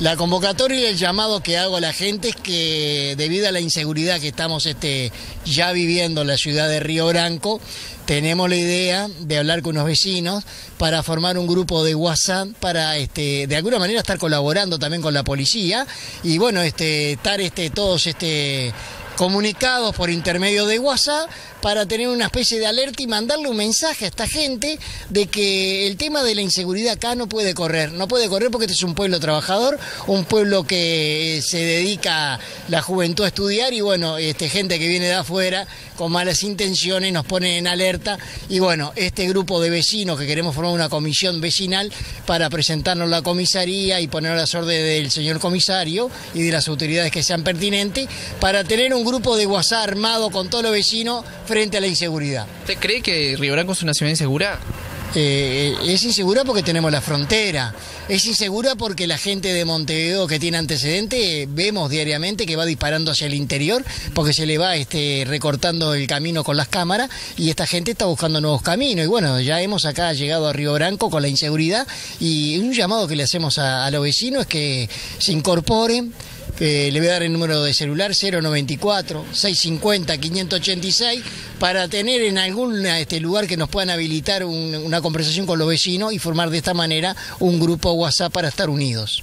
La convocatoria y el llamado que hago a la gente es que debido a la inseguridad que estamos este, ya viviendo en la ciudad de Río Branco, tenemos la idea de hablar con unos vecinos para formar un grupo de WhatsApp para este, de alguna manera estar colaborando también con la policía y bueno, este, estar este, todos este, comunicados por intermedio de WhatsApp para tener una especie de alerta y mandarle un mensaje a esta gente de que el tema de la inseguridad acá no puede correr, no puede correr porque este es un pueblo trabajador, un pueblo que se dedica la juventud a estudiar y bueno, este, gente que viene de afuera con malas intenciones nos pone en alerta. Y bueno, este grupo de vecinos que queremos formar una comisión vecinal para presentarnos la comisaría y poner las órdenes del señor comisario y de las autoridades que sean pertinentes para tener un grupo de WhatsApp armado con todos los vecinos frente a la inseguridad. ¿Usted cree que Río Branco es una ciudad insegura? Eh, es insegura porque tenemos la frontera, es insegura porque la gente de Montevideo que tiene antecedentes vemos diariamente que va disparando hacia el interior porque se le va este, recortando el camino con las cámaras y esta gente está buscando nuevos caminos y bueno, ya hemos acá llegado a Río Branco con la inseguridad y un llamado que le hacemos a, a los vecinos es que se incorporen le voy a dar el número de celular 094-650-586 para tener en algún este, lugar que nos puedan habilitar una conversación con los vecinos y formar de esta manera un grupo WhatsApp para estar unidos.